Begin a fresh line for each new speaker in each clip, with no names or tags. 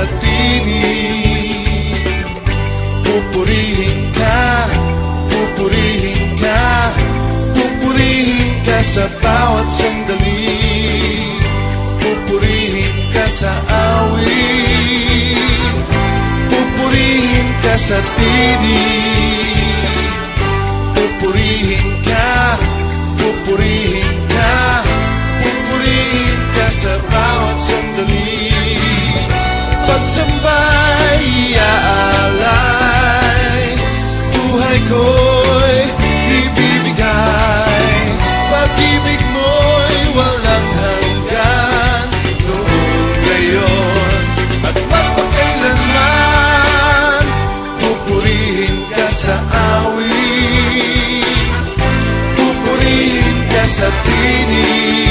sa tinig Pupurihin ka, pupurihin ka Pupurihin ka sa bawat sandali. Pupurihin ka sa awit. Pupurihin ka sa tinig pagsambay Iaalay Buhay ko'y ibibigay. Pag-ibig mo'y walang hanggan. Noon, ngayon At mapakailanman Pupurihin ka sa awit. Pupurihin ka sa tinig.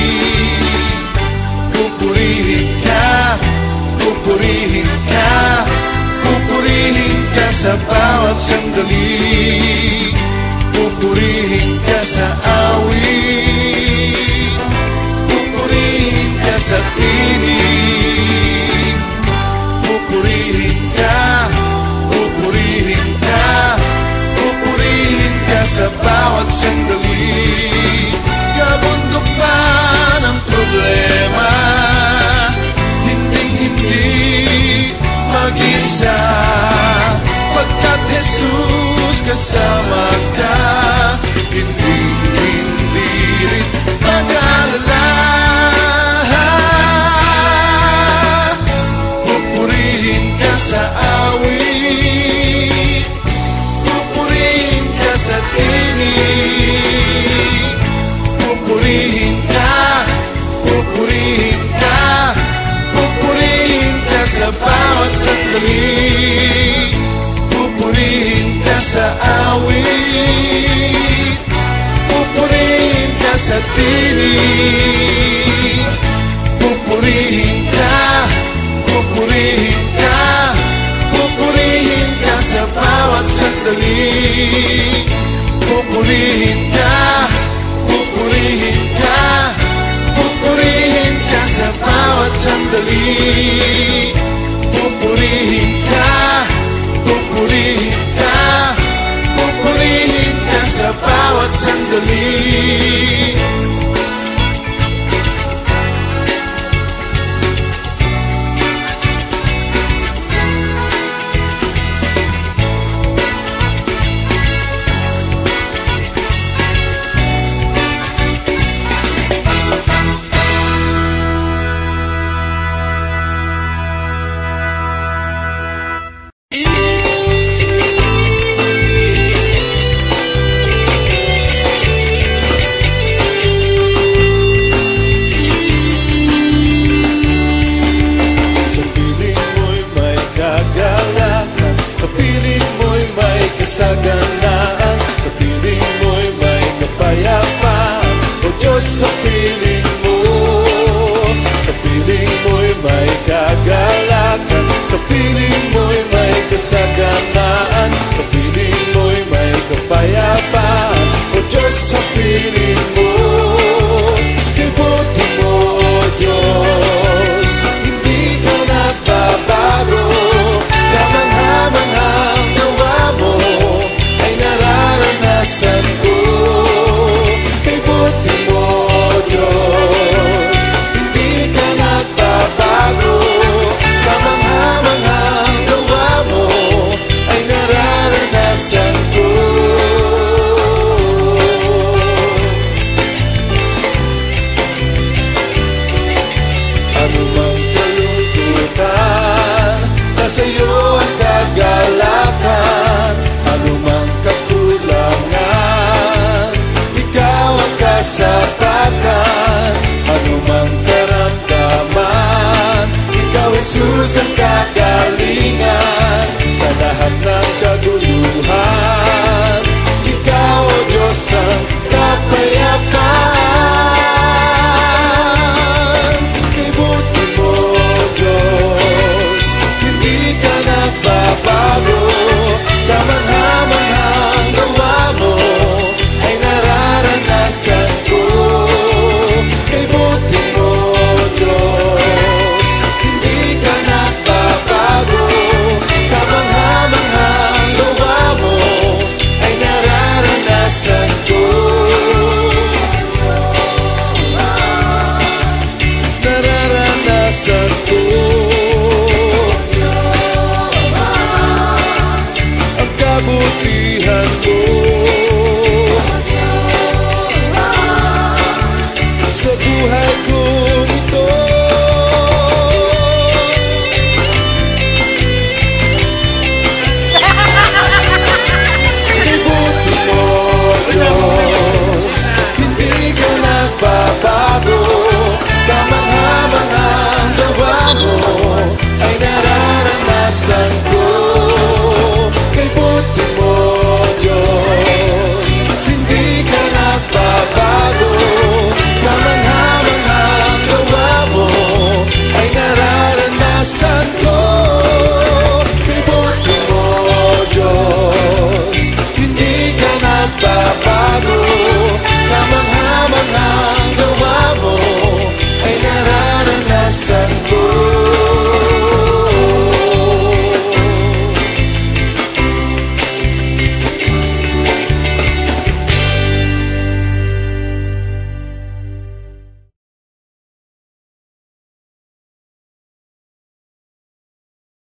سندلي بكريه كسأل casa. Pupurihin ka, pupurihin ka Pupurihin ka sa bawat sandali. Pupurihin ka, pupurihin ka Pupurihin ka sa bawat sandali. said sekat galingan Saya tahan